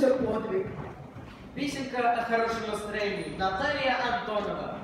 свой подвиг. Песенка о хорошем настроении. Наталья Антонова.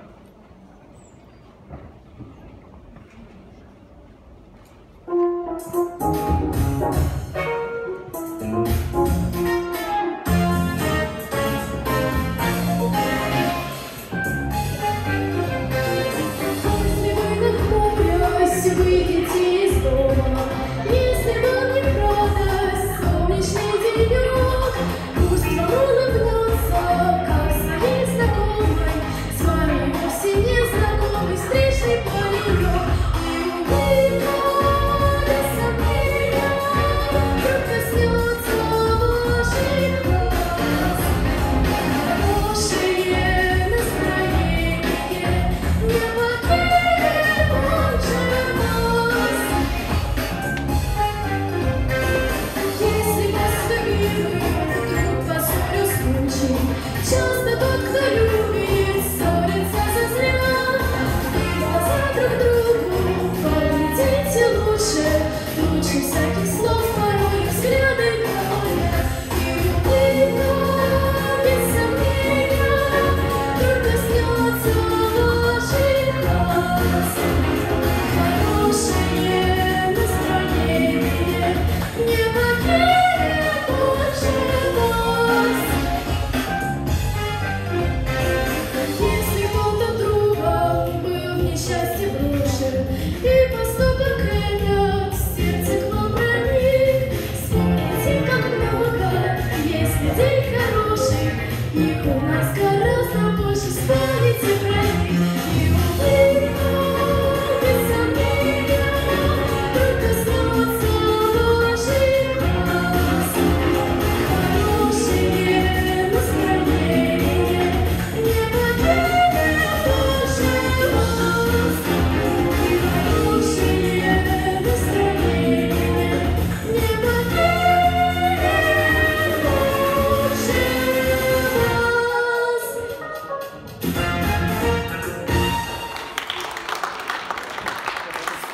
Is?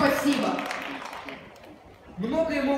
Спасибо. Многое могут